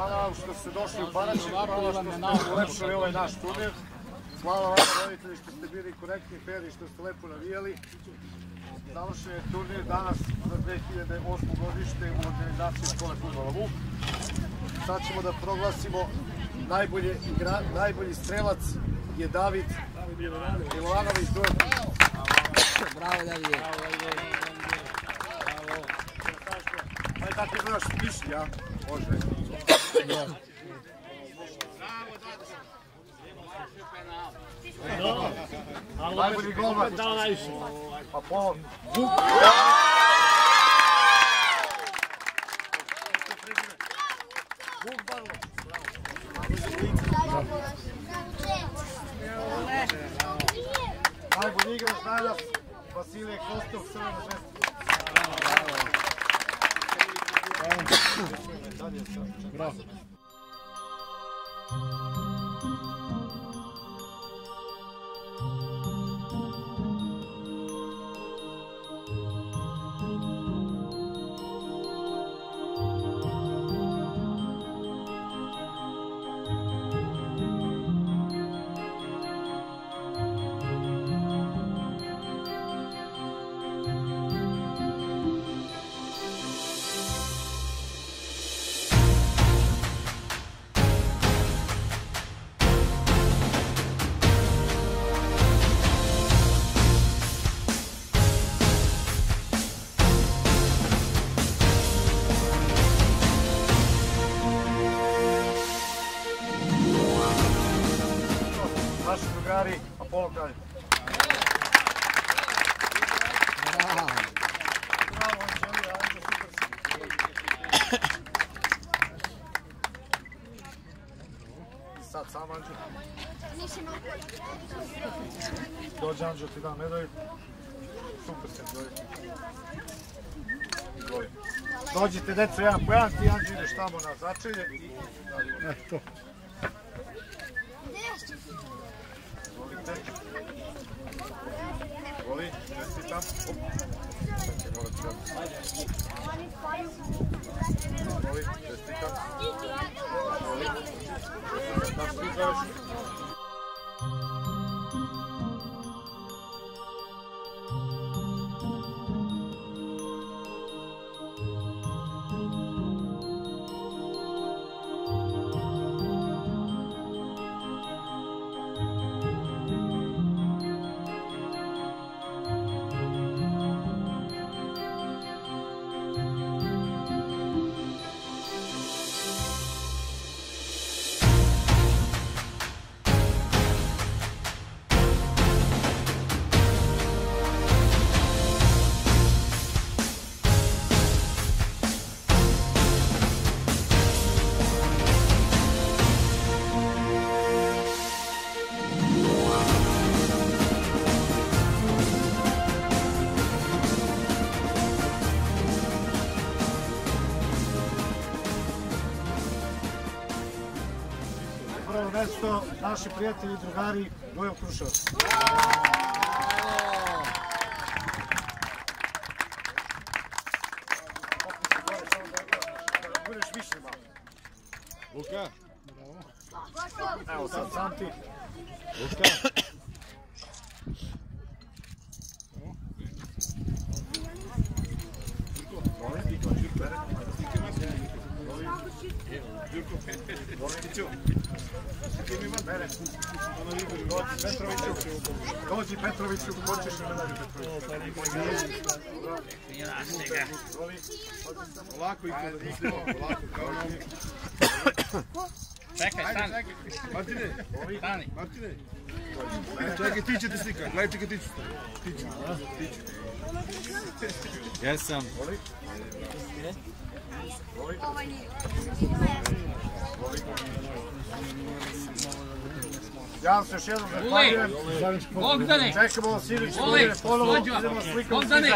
hvala što ste ulepšali ovaj naš turnir. Hvala vam roditelji što ste bili korektni, fair i što ste lepo navijali. Završen je turnir danas za 2008. godište u organizaciji škole futbola Vuk. Sad ćemo da proglasimo najbolji, igra, najbolji strelac je David Milovanović. Bravo Davide. Ajde da ti gledaš mišlji, a? Može. Najbolji golman. Dao najviše. Pa po... Vuk. Vuk Barlo. Najbolji igrač danas, Vasilije Kostov, Crvena žesta. Bravo. Dođe Anđe, ti dam medalju. Super se. Dođite, deco, jedan po jedan, ti Anđe ideš tamo na začelje i. Eto. Izvolite. Izvoli, čestitam. Čekaj, ću. Izvoli, čestitam. Izvoli. Čestitam, da svi mesto, naši prijatelji i drugari, Bojo Kruševac. Budeš više malo. Luka, Evo sad sam ti. Luka. Dođi Petroviću, hoćeš li medalju Petroviću? Polako i kada mislimo, polako, kao. Čekaj, stani, Martine, stani. Martine. Čekaj, ti će te slika, gledajte kad ti ću. Ti ću, ti ću. Jesam. Ja vam se još jednom zahvaljujem. Bogdane, Čekamo vas dođi vam. Idemo svi Bogdane.